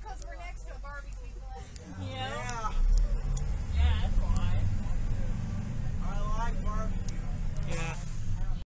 because we're